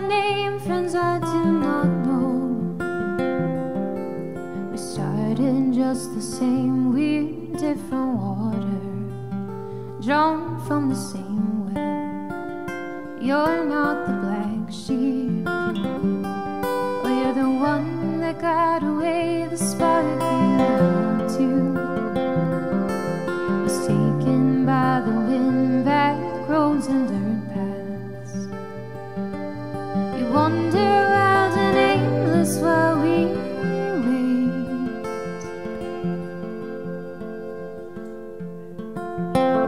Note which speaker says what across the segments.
Speaker 1: name, friends I do not know. We started just the same, we're different water, drawn from the same well. You're not the black sheep, wander wild and aimless while we wait.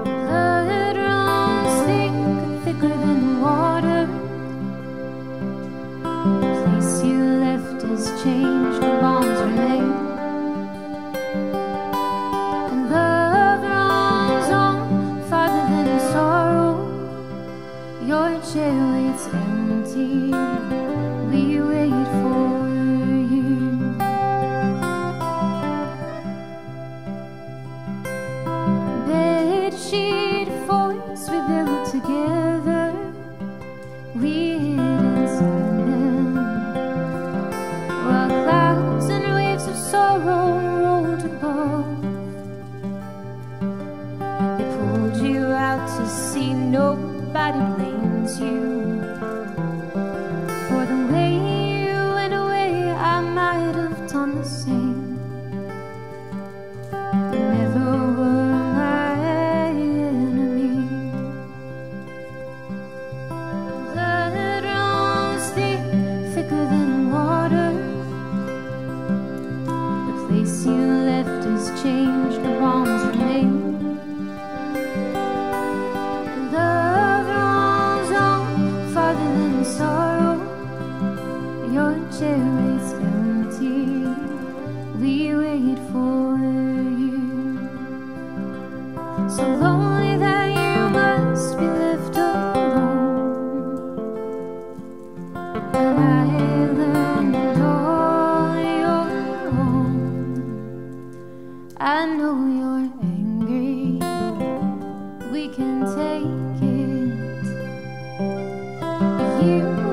Speaker 1: Blood runs thick, thicker than water. The place you left has changed, the bonds remain. Sheet forts we built together. We hid them. While clouds and waves of sorrow rolled above. They pulled you out to sea, nobody blames you. Changed, the wrongs remain. Love runs on farther than sorrow. Your chair is empty. We wait for you. So lonely We can take it. You